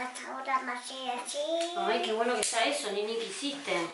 casa ahora más así. Ay, qué bueno que está eso, Nini, ¿qué hiciste? Eh,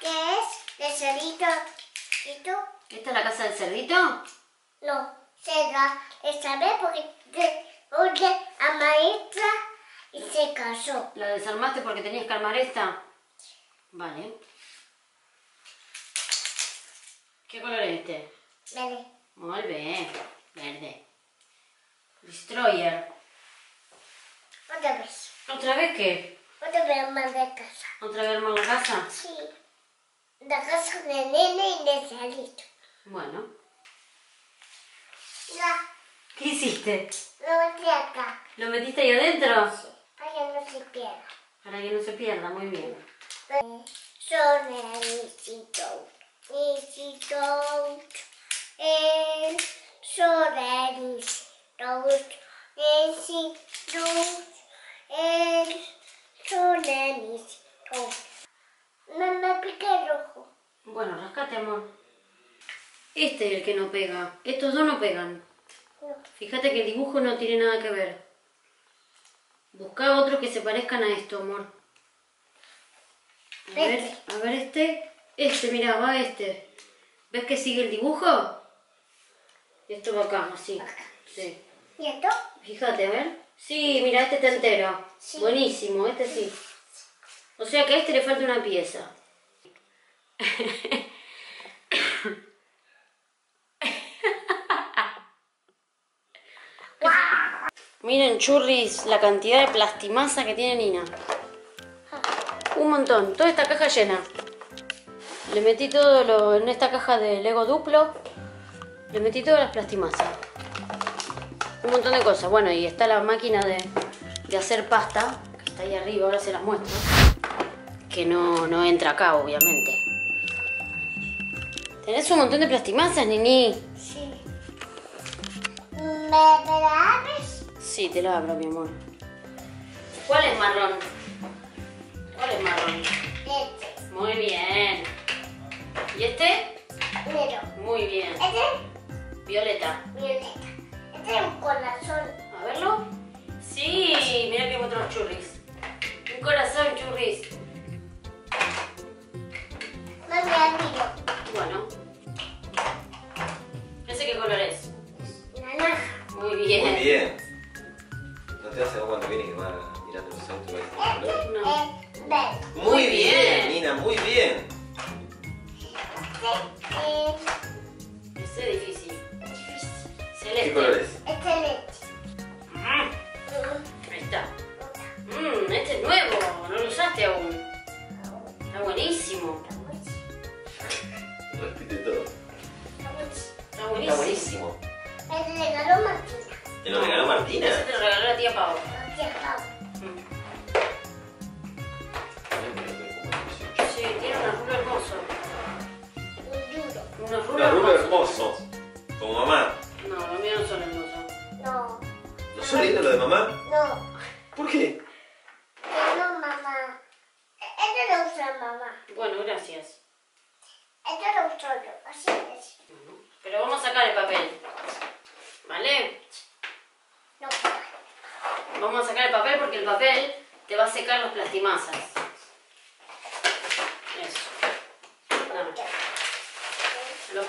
¿Qué es? ¿De cerito? ¿Y tú? ¿Esta es la casa del cerdito? No, se la esta vez porque de, a maestra y se casó. ¿La desarmaste porque tenías que armar esta? Vale. ¿Qué color es este? Vale. Muy bien. Verde. Destroyer. Otra vez. ¿Otra vez qué? Otra vez más de casa. ¿Otra vez armar la casa? Sí. La casa de nene y de cerito. Bueno. Ya, ¿Qué hiciste? lo metí acá. ¿Lo metiste ahí adentro? Para que no se pierda. Para que no se pierda, muy bien. Son el Nisito. Nisito. El son el Nisito. Nisito. El son el Nisito. Me, me piqué el rojo. Bueno, rascate, amor. Este es el que no pega. Estos dos no pegan. Fíjate que el dibujo no tiene nada que ver. Busca otros que se parezcan a esto, amor. A ver, Este. a ver este. Este, mira, va este. ¿Ves que sigue el dibujo? Esto va acá, así. Sí. ¿Y esto? Fíjate, a ver. Sí, mira, este está entero. Sí. Buenísimo, este sí. O sea que a este le falta una pieza. Miren, churris, la cantidad de plastimasa que tiene Nina. Un montón, toda esta caja llena. Le metí todo lo, en esta caja de Lego duplo. Le metí todas las plastimasas. Un montón de cosas. Bueno, y está la máquina de, de hacer pasta, que está ahí arriba, ahora se las muestro. Que no, no entra acá, obviamente. Tenés un montón de plastimasas, Nini. Sí. ¿Me? Sí, te lo abro, mi amor. ¿Cuál es marrón? ¿Cuál es marrón? Este. Muy bien. ¿Y este? Negro. Muy bien. Este, Violeta. violeta. Este es un corazón. A verlo. Sí, mira que otros churris. Un corazón, churris. No me. Bueno. ¿Ese qué color es? Naranja. Muy bien. Muy bien. Muy bien, Nina, muy bien.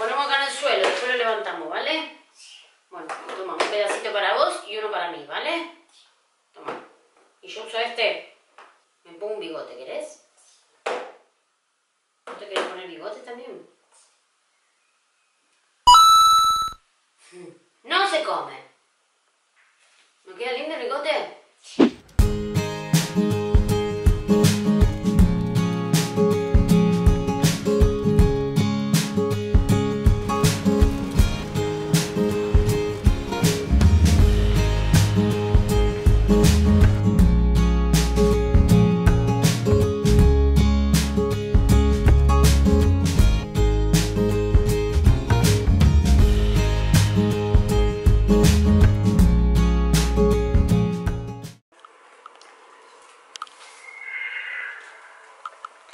Ponemos acá en el suelo, después lo levantamos, ¿vale? Bueno, toma un pedacito para vos y uno para mí, ¿vale? Toma. Y yo uso este.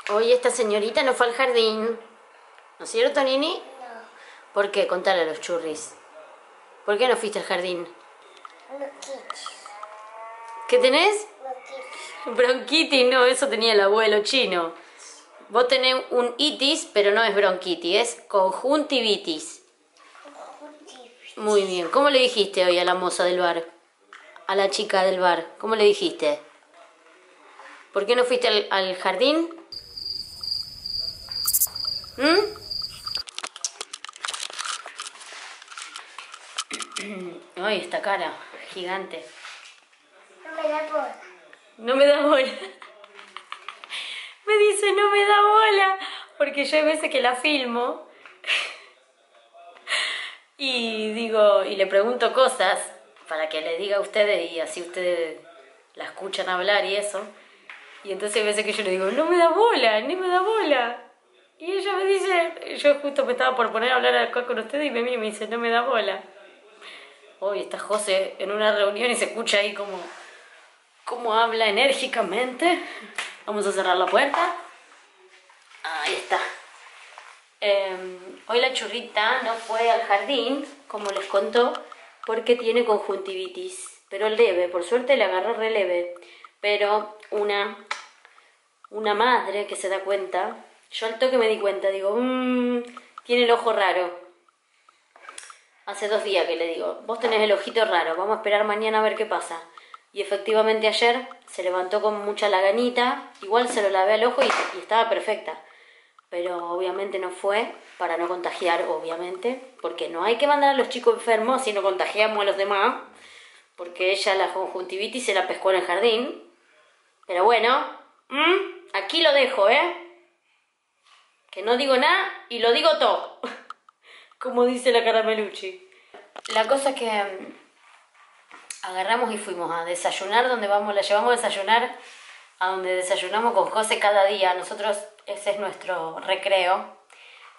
Hoy esta señorita no fue al jardín. ¿No es cierto, Nini? No. ¿Por qué? Contale a los churris. ¿Por qué no fuiste al jardín? Quieres. ¿Qué tenés? Bronquitis. Bronquitis, no, eso tenía el abuelo chino. Vos tenés un itis, pero no es bronquitis, es conjuntivitis. Conjuntivitis. Muy bien. ¿Cómo le dijiste hoy a la moza del bar? A la chica del bar. ¿Cómo le dijiste? ¿Por qué no fuiste al, al jardín? ¿Mm? Ay, esta cara, gigante. No me da bola. No me da bola. Me dice, no me da bola. Porque yo hay veces que la filmo. Y digo, y le pregunto cosas para que le diga a ustedes y así ustedes la escuchan hablar y eso. Y entonces hay veces que yo le digo, no me da bola, ni me da bola. Y ella me dice, yo justo me estaba por poner a hablar acá con ustedes y me mira y me dice, no me da bola. Hoy está José en una reunión y se escucha ahí como, como habla enérgicamente. Vamos a cerrar la puerta. Ahí está. Eh, hoy la churrita no fue al jardín, como les contó, porque tiene conjuntivitis. Pero leve, por suerte le agarró releve. Pero una, una madre que se da cuenta, yo al toque me di cuenta, digo, "Mm, tiene el ojo raro. Hace dos días que le digo, vos tenés el ojito raro, vamos a esperar mañana a ver qué pasa. Y efectivamente ayer se levantó con mucha laganita, igual se lo lavé al ojo y, estaba perfecta. Pero obviamente no fue para no contagiar, obviamente, porque no hay que mandar a los chicos enfermos si no contagiamos a los demás, porque ella la conjuntivitis se la pescó en el jardín. Pero bueno, ¿m? aquí lo dejo, ¿eh? Que no digo nada y lo digo todo, como dice la caramelucci. La cosa que mm, agarramos y fuimos a desayunar donde vamos, la llevamos a desayunar a donde desayunamos con José cada día. Nosotros, ese es nuestro recreo.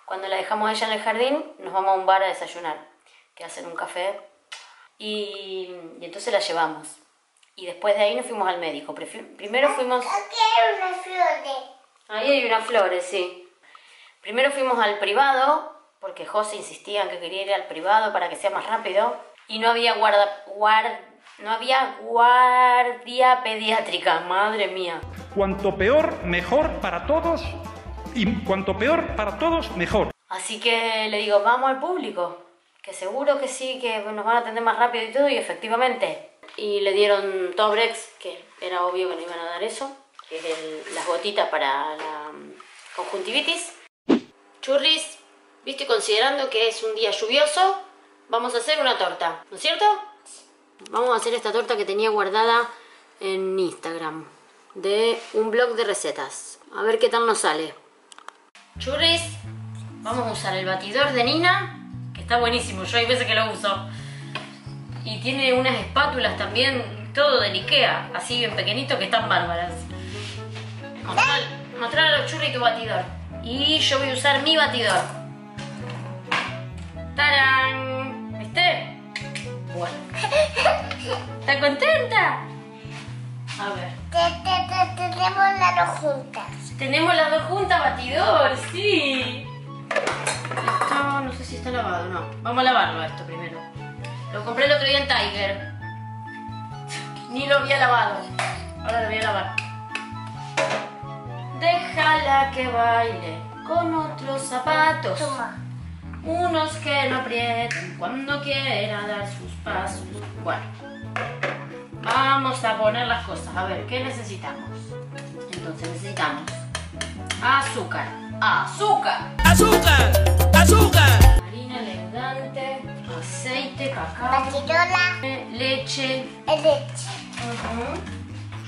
Cuando la dejamos a ella en el jardín, nos vamos a un bar a desayunar, que hacen un café. Y, y entonces la llevamos. Y después de ahí nos fuimos al médico. Prefi- Primero fuimos... Aquí hay una flor de... Ahí hay unas flores, sí. Primero fuimos al privado, porque José insistía en que quería ir al privado para que sea más rápido. Y no había guarda, guard, no había guardia pediátrica, madre mía. Cuanto peor, mejor para todos. Y cuanto peor para todos, mejor. Así que le digo, vamos al público, que seguro que sí, que nos van a atender más rápido y todo, y efectivamente. Y le dieron Tobrex, que era obvio que no iban a dar eso, que es el- las gotitas para la mm, conjuntivitis. Churris, viste, considerando que es un día lluvioso, vamos a hacer una torta, ¿no es cierto? Vamos a hacer esta torta que tenía guardada en Instagram, de un blog de recetas. A ver qué tal nos sale. Churris, vamos a usar el batidor de Nina, que está buenísimo, yo hay veces que lo uso. Y tiene unas espátulas también, todo del Ikea, así bien pequeñito, que están bárbaras. Mostrar a los churris tu batidor. Y yo voy a usar mi batidor. ¡Tarán! ¿Viste? Bueno. ¿Está contenta? A ver. Te- te- te- Tenemos las dos juntas. Tenemos las dos juntas batidor, sí. Esto no sé si está lavado, no. Vamos a lavarlo esto primero. Lo compré el otro día en Tiger. Ni lo había lavado. Ahora lo voy a lavar. Déjala que baile con otros zapatos. Toma. Unos que no aprieten cuando quiera dar sus pasos. Bueno, vamos a poner las cosas. A ver, ¿qué necesitamos? Entonces necesitamos azúcar. ¡Azúcar! ¡Azúcar! ¡Azúcar! Harina leudante, aceite, cacao, leche, leche. ujú,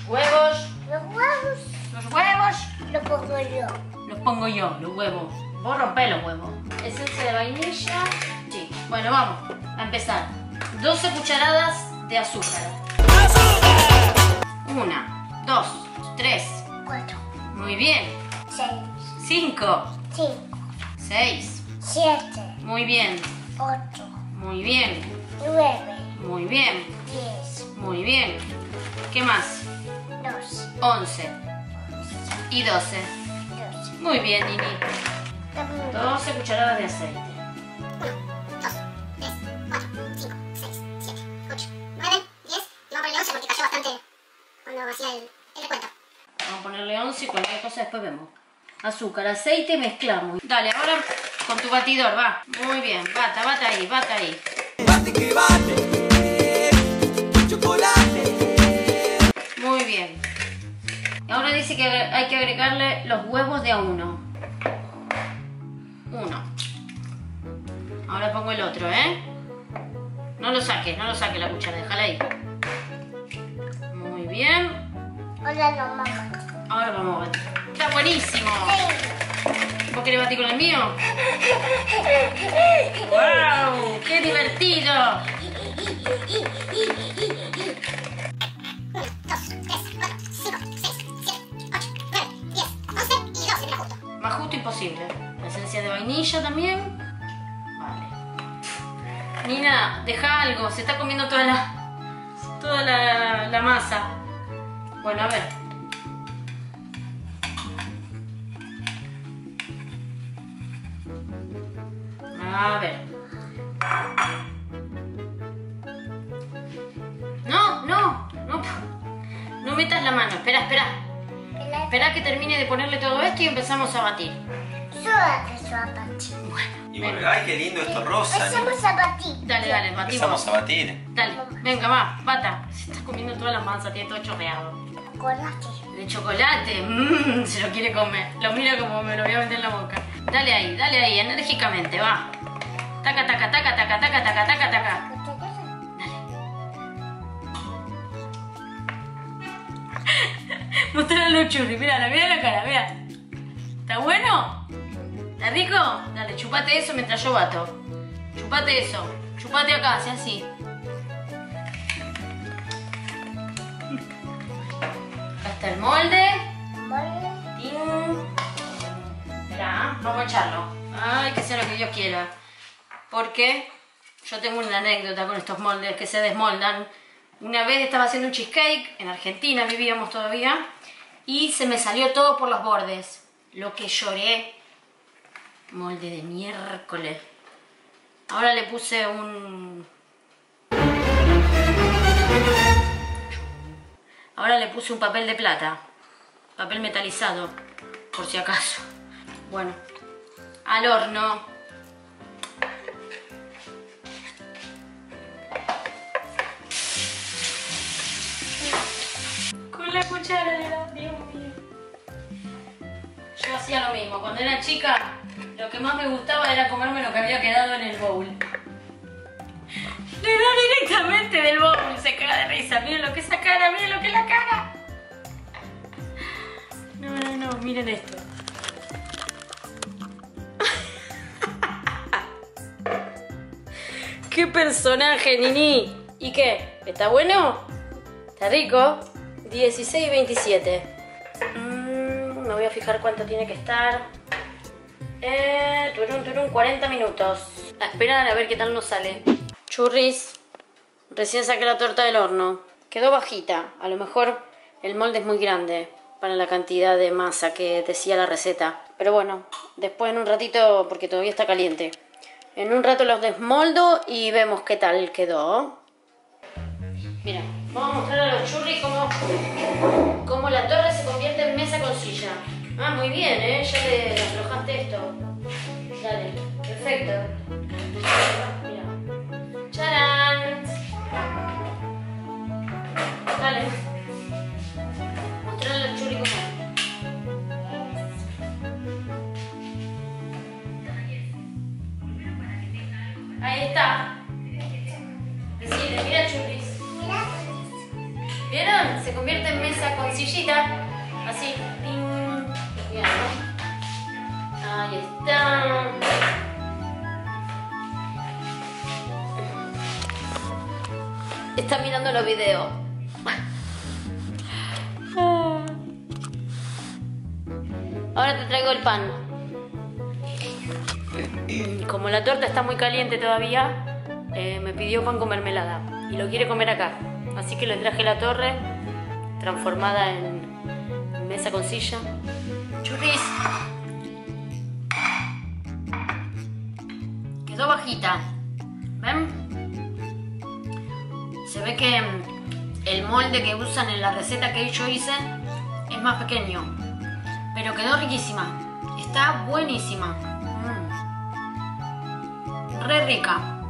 huevos. Los huevos Los huevos los pongo yo. los pongo yo, los huevos. Vos rompés los huevos. Esencia de vainilla. Sí. Bueno, vamos a empezar. 12 cucharadas de azúcar. Una, dos, tres. Cuatro. Muy bien. Seis. Cinco, Cinco. seis. Siete. Muy bien. Ocho. Muy bien. Nueve. Muy bien. Diez. Muy bien. ¿Qué más? Doce. 11 y 12. Muy bien, Nini. 12 cucharadas de aceite. 1, 2, 3, 4, 5, 6, 7, 8, 9, 10. Y vamos a ponerle 11 porque cayó bastante cuando hacía el, el recuento. Vamos a ponerle 11 y cualquier cosa después vemos. Azúcar, aceite, mezclamos. Dale, ahora con tu batidor, va. Muy bien, bata, bata ahí, bata ahí. Bate que bate, chocolate. Ahora dice que hay que agregarle los huevos de a uno. Uno. Ahora pongo el otro, ¿eh? No lo saques, no lo saques la cuchara, déjala ahí. Muy bien. Hola, no, mamá. Ahora vamos a batir. Está buenísimo. ¿Vos querés batir con el mío? ¡Wow! ¡Qué divertido! también. Vale. Nina, deja algo. Se está comiendo toda la. toda la, la masa. Bueno, a ver. A ver. No, no, no. No metas la mano. Espera, espera. Espera que termine de ponerle todo esto y empezamos a batir. Y vuelve, ay, qué lindo esto rosa. Empezamos a batir. Dale, dale, Empezamos batimos. a batir. Dale, venga, va, bata. Se está comiendo toda la masa, tiene todo chorreado. Chocolate. De chocolate, mmm, se lo quiere comer. Lo mira como me lo voy a meter en la boca. Dale ahí, dale ahí, enérgicamente, va. Taca, taca, taca, taca, taca, taca, taca, taca. Mostrale los churri, mira, mira la cara, mira. ¿Está bueno? ¿Está rico? Dale, chupate eso mientras yo bato. Chupate eso. Chupate acá, así así. Acá está el molde. Esperá, vamos a echarlo. Ay, que sea lo que Dios quiera. Porque yo tengo una anécdota con estos moldes que se desmoldan. Una vez estaba haciendo un cheesecake, en Argentina vivíamos todavía, y se me salió todo por los bordes. Lo que lloré. Molde de miércoles. Ahora le puse un... Ahora le puse un papel de plata. Papel metalizado, por si acaso. Bueno, al horno. Con la cuchara le da, Dios mío. Yo hacía lo mismo. Cuando era chica, lo que más me gustaba era comerme lo que había quedado en el bowl. Le da directamente del bowl, se caga de risa. Miren lo que es esa cara, miren lo que es la cara. No, no, no, miren esto. ¡Qué personaje, Nini! ¿Y qué? ¿Está bueno? ¿Está rico? 16 y 27. Mm, me voy a fijar cuánto tiene que estar. Eh, turun, turun, 40 minutos. A esperar a ver qué tal nos sale. Churris. Recién saqué la torta del horno. Quedó bajita. A lo mejor el molde es muy grande para la cantidad de masa que decía la receta. Pero bueno, después en un ratito, porque todavía está caliente. En un rato los desmoldo y vemos qué tal quedó. Mira, vamos a mostrar a los churris cómo, cómo la torre se convierte en mesa con silla. Ah, muy bien, ¿eh? Ya le, le aflojaste esto. Dale, perfecto. Mira. ¡Charán! Dale. Mostrarle al churri cómo. Ahí está. Decile, mira churris. ¿Vieron? Se convierte en mesa con sillita. Así. Ahí está. Está mirando los videos. Ahora te traigo el pan. Como la torta está muy caliente todavía, eh, me pidió pan con mermelada y lo quiere comer acá. Así que le traje la torre transformada en mesa con silla. Churris. Quedó bajita. ¿Ven? Se ve que mm, el molde que usan en la receta que yo hice es más pequeño. Pero quedó riquísima. Está buenísima. Mm. Re rica.